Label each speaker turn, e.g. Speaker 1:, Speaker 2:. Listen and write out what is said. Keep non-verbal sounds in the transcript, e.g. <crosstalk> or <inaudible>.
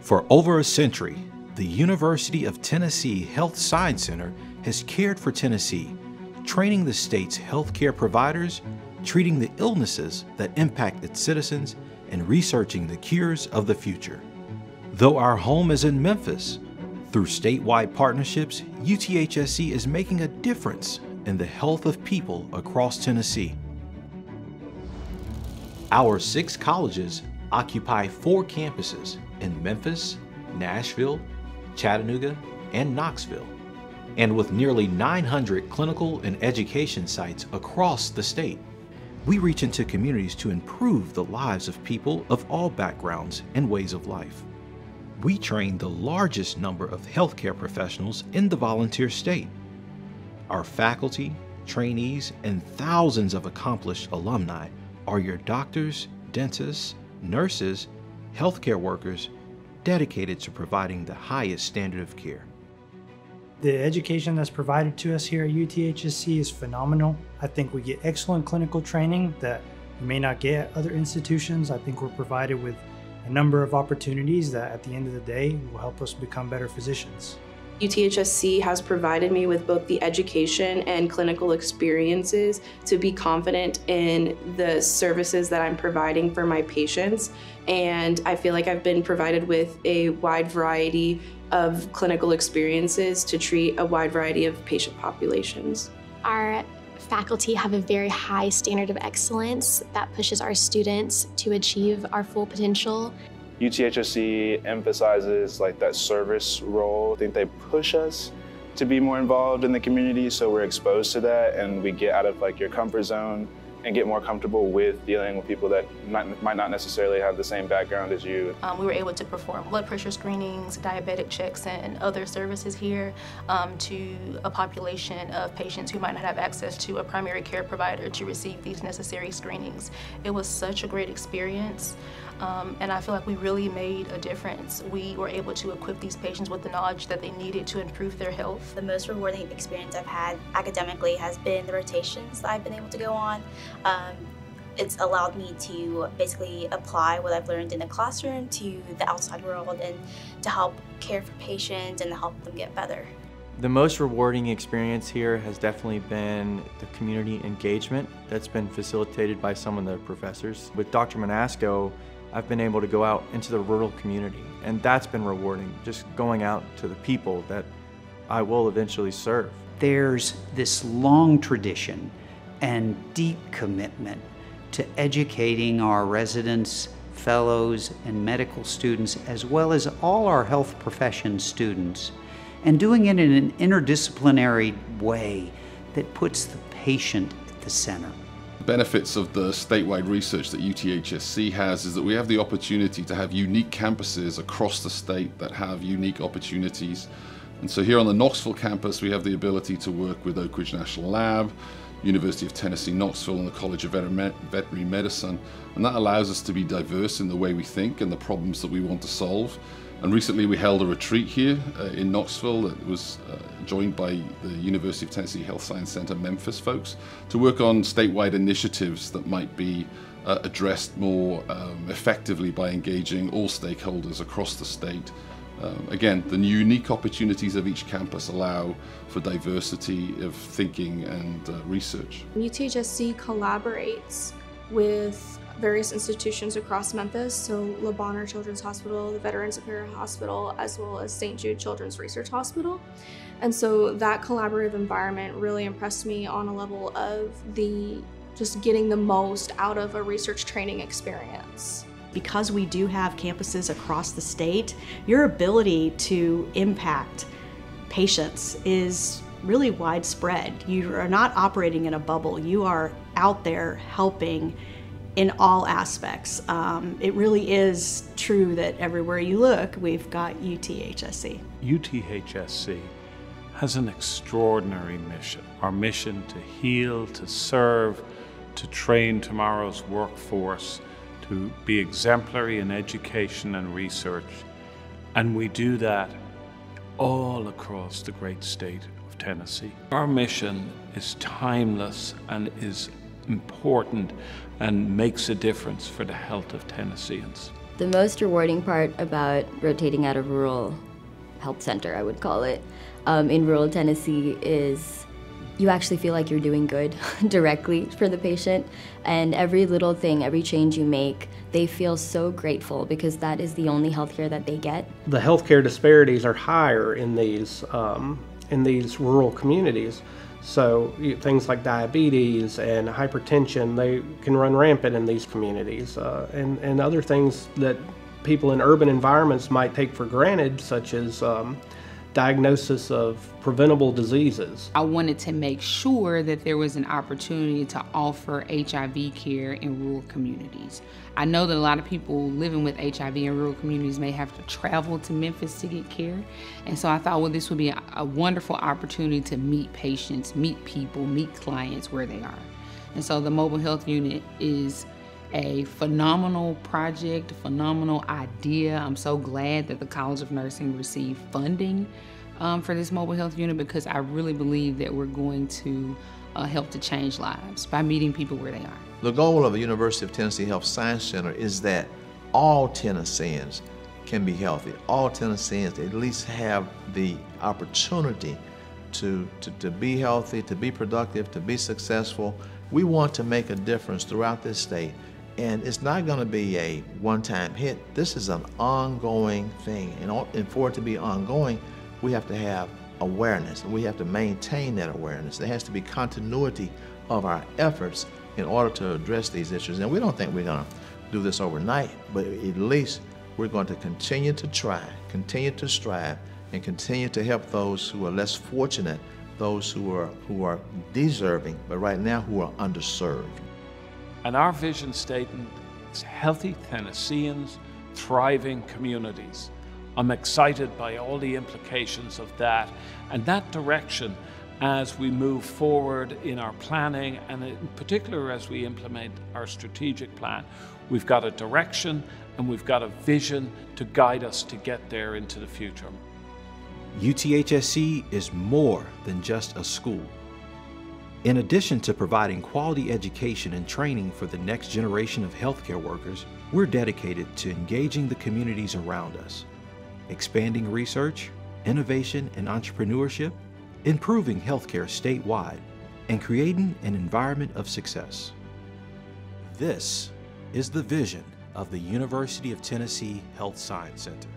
Speaker 1: For over a century, the University of Tennessee Health Science Center has cared for Tennessee, training the state's healthcare providers, treating the illnesses that impact its citizens, and researching the cures of the future. Though our home is in Memphis, through statewide partnerships, UTHSC is making a difference in the health of people across Tennessee. Our six colleges occupy four campuses in Memphis, Nashville, Chattanooga, and Knoxville. And with nearly 900 clinical and education sites across the state, we reach into communities to improve the lives of people of all backgrounds and ways of life. We train the largest number of healthcare professionals in the volunteer state. Our faculty, trainees, and thousands of accomplished alumni are your doctors, dentists, nurses, healthcare workers dedicated to providing the highest standard of care.
Speaker 2: The education that's provided to us here at UTHSC is phenomenal. I think we get excellent clinical training that we may not get at other institutions. I think we're provided with a number of opportunities that at the end of the day will help us become better physicians.
Speaker 3: UTHSC has provided me with both the education and clinical experiences to be confident in the services that I'm providing for my patients. And I feel like I've been provided with a wide variety of clinical experiences to treat a wide variety of patient populations.
Speaker 4: Our faculty have a very high standard of excellence that pushes our students to achieve our full potential.
Speaker 5: UTHSC emphasizes like that service role. I think they push us to be more involved in the community so we're exposed to that and we get out of like your comfort zone and get more comfortable with dealing with people that might, might not necessarily have the same background as you.
Speaker 6: Um, we were able to perform blood pressure screenings, diabetic checks, and other services here um, to a population of patients who might not have access to a primary care provider to receive these necessary screenings. It was such a great experience. Um, and I feel like we really made a difference. We were able to equip these patients with the knowledge that they needed to improve their health.
Speaker 7: The most rewarding experience I've had academically has been the rotations that I've been able to go on. Um, it's allowed me to basically apply what I've learned in the classroom to the outside world and to help care for patients and help them get better.
Speaker 8: The most rewarding experience here has definitely been the community engagement that's been facilitated by some of the professors. With Dr. Manasco, I've been able to go out into the rural community, and that's been rewarding, just going out to the people that I will eventually serve.
Speaker 9: There's this long tradition and deep commitment to educating our residents, fellows, and medical students, as well as all our health profession students, and doing it in an interdisciplinary way that puts the patient at the center The
Speaker 10: benefits of the statewide research that UTHSC has is that we have the opportunity to have unique campuses across the state that have unique opportunities. And so here on the Knoxville campus, we have the ability to work with Oak Ridge National Lab, University of Tennessee Knoxville and the College of Veterinary Medicine. And that allows us to be diverse in the way we think and the problems that we want to solve. And recently we held a retreat here uh, in Knoxville that was uh, joined by the University of Tennessee Health Science Center Memphis folks to work on statewide initiatives that might be uh, addressed more um, effectively by engaging all stakeholders across the state. Um, again, the unique opportunities of each campus allow for diversity of thinking and uh, research.
Speaker 11: UTHSC collaborates with various institutions across Memphis, so Le Bonheur Children's Hospital, the Veterans Affairs Hospital, as well as St. Jude Children's Research Hospital. And so that collaborative environment really impressed me on a level of the just getting the most out of a research training experience.
Speaker 12: Because we do have campuses across the state, your ability to impact patients is really widespread. You are not operating in a bubble. You are out there helping in all aspects. Um, it really is true that everywhere you look, we've got UTHSC.
Speaker 13: UTHSC has an extraordinary mission. Our mission to heal, to serve, to train tomorrow's workforce, to be exemplary in education and research. And we do that all across the great state of Tennessee. Our mission is timeless and is important and makes a difference for the health of Tennesseans.
Speaker 14: The most rewarding part about rotating at a rural health center, I would call it, um, in rural Tennessee is you actually feel like you're doing good <laughs> directly for the patient. And every little thing, every change you make, they feel so grateful because that is the only healthcare that they get.
Speaker 15: The healthcare disparities are higher in these um, in these rural communities. So things like diabetes and hypertension, they can run rampant in these communities, uh, and and other things that people in urban environments might take for granted, such as um, diagnosis of preventable diseases.
Speaker 16: I wanted to make sure that there was an opportunity to offer HIV care in rural communities. I know that a lot of people living with HIV in rural communities may have to travel to Memphis to get care. And so I thought, well, this would be a, a wonderful opportunity to meet patients, meet people, meet clients where they are. And so the mobile health unit is a phenomenal project, phenomenal idea. I'm so glad that the College of Nursing received funding um, for this mobile health unit because I really believe that we're going to uh, help to change lives by meeting people where they are.
Speaker 17: The goal of the University of Tennessee Health Science Center is that all Tennesseans can be healthy. All Tennesseans at least have the opportunity to, to, to be healthy, to be productive, to be successful. We want to make a difference throughout this state and it's not going to be a one-time hit. This is an ongoing thing. And, for it to be ongoing, we have to have awareness. And we have to maintain that awareness. There has to be continuity of our efforts in order to address these issues. And we don't think we're going to do this overnight, but at least we're going to continue to try, continue to strive, and continue to help those who are less fortunate, those who are, who are deserving, but right now who are underserved.
Speaker 13: And our vision statement is healthy Tennesseans, thriving communities. I'm excited by all the implications of that and that direction as we move forward in our planning and in particular as we implement our strategic plan. We've got a direction and we've got a vision to guide us to get there into the future.
Speaker 1: UTHSC is more than just a school. In addition to providing quality education and training for the next generation of healthcare workers, we're dedicated to engaging the communities around us, expanding research, innovation, and entrepreneurship, improving healthcare statewide, and creating an environment of success. This is the vision of the University of Tennessee Health Science Center.